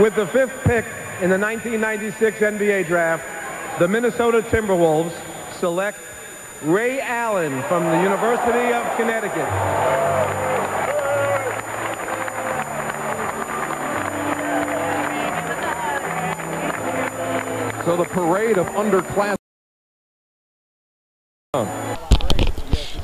With the fifth pick in the 1996 NBA draft, the Minnesota Timberwolves select Ray Allen from the University of Connecticut. So the parade of underclass.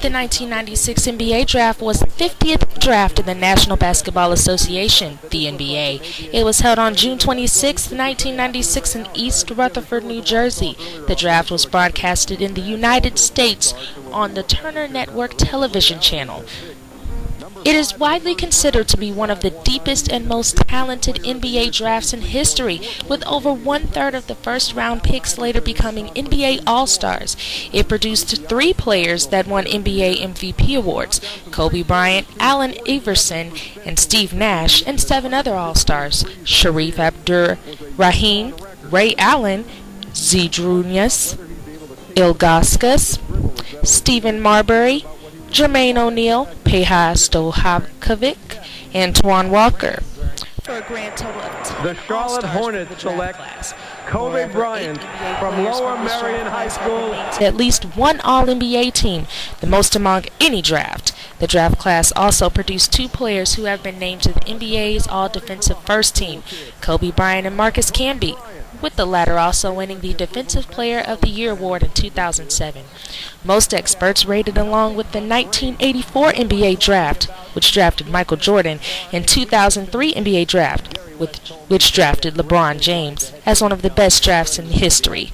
The 1996 NBA draft was the 50th draft in the National Basketball Association, the NBA. It was held on June 26, 1996 in East Rutherford, New Jersey. The draft was broadcasted in the United States on the Turner Network television channel. It is widely considered to be one of the deepest and most talented NBA drafts in history, with over one third of the first round picks later becoming NBA All Stars. It produced three players that won NBA MVP awards Kobe Bryant, Allen Iverson, and Steve Nash, and seven other All Stars Sharif Abdur Rahim, Ray Allen, Zydrunas, Ilgauskas, Stephon Marbury, Jermaine O'Neal, Peja Stojakovic, and Antoine Walker. For a grand total of The Charlotte Hornets select Kobe Bryant from Lower Merion High School. At least one All-NBA team, the most among any draft. The draft class also produced two players who have been named to the NBA's All-Defensive First Team, Kobe Bryant and Marcus Camby with the latter also winning the Defensive Player of the Year award in 2007. Most experts rated along with the 1984 NBA draft, which drafted Michael Jordan, and 2003 NBA draft, which drafted LeBron James, as one of the best drafts in history.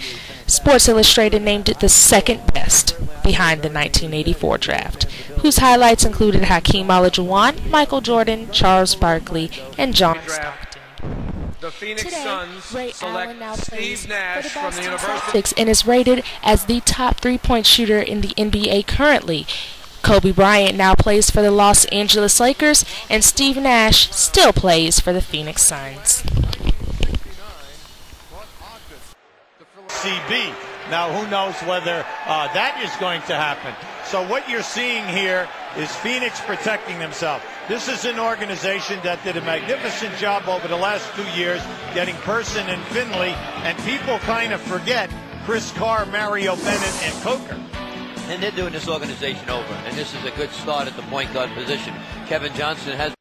Sports Illustrated named it the second best, behind the 1984 draft, whose highlights included Hakeem Olajuwon, Michael Jordan, Charles Barkley, and John Stockton. The Phoenix Today, Suns Ray select Allen now Steve plays Nash for the from the Boston University. Celtics and is rated as the top three-point shooter in the NBA currently. Kobe Bryant now plays for the Los Angeles Lakers, and Steve Nash still plays for the Phoenix Suns. CB. Now, who knows whether uh, that is going to happen. So what you're seeing here is Phoenix protecting themselves. This is an organization that did a magnificent job over the last two years getting Person and Finley, and people kind of forget Chris Carr, Mario Bennett, and Coker. And they're doing this organization over, and this is a good start at the point guard position. Kevin Johnson has